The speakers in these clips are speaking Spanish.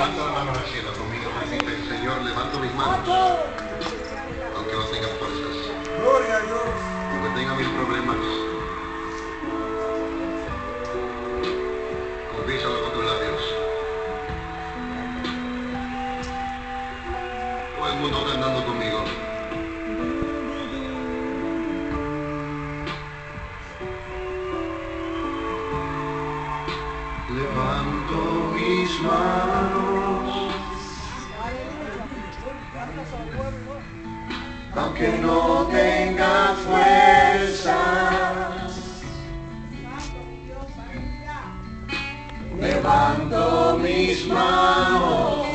Levanta la mano al cielo conmigo, repite, Señor, levanto mis manos, aunque no tenga fuerzas, Gloria a Dios. aunque tenga mil problemas. Confiésalo con tus labios. Todo el mundo cantando conmigo. Levanto mis manos, aunque no tenga fuerzas. Levanto mis manos,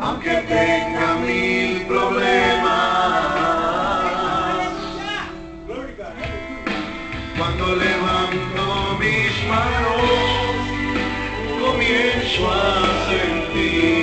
aunque tenga mil problemas. Cuando levanto mis manos, comienzo a sentir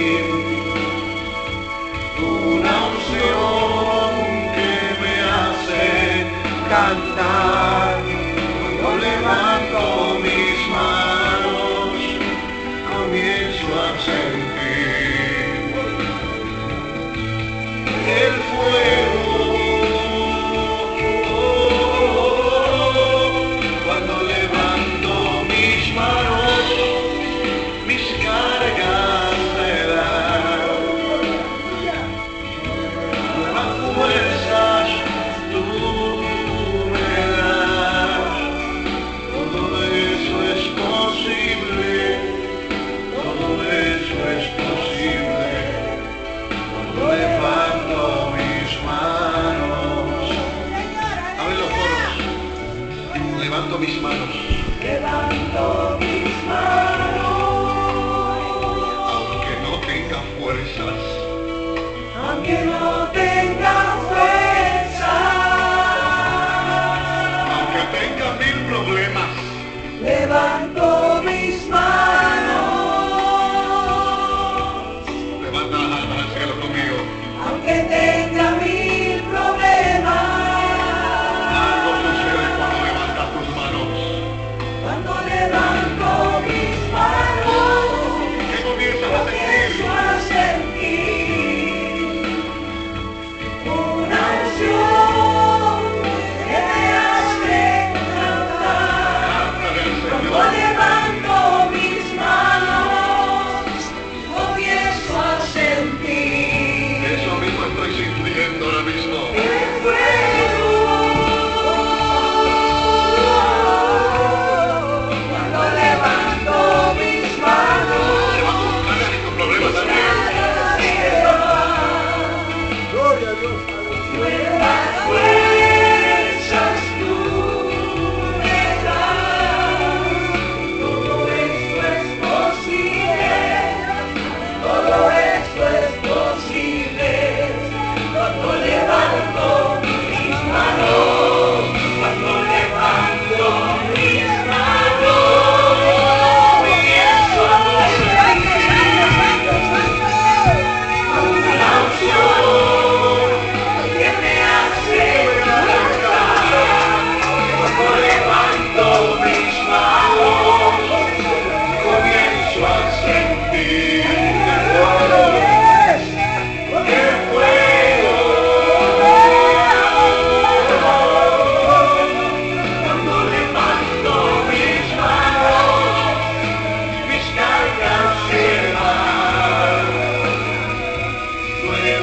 problemas. Levanto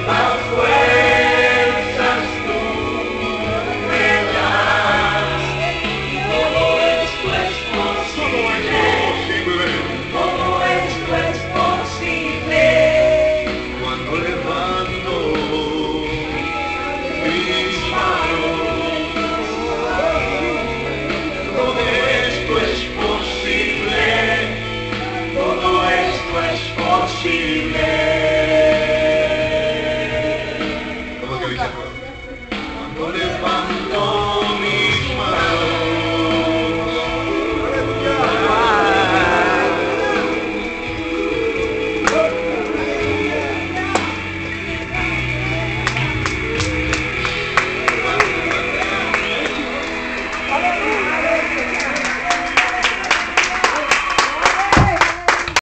Bye.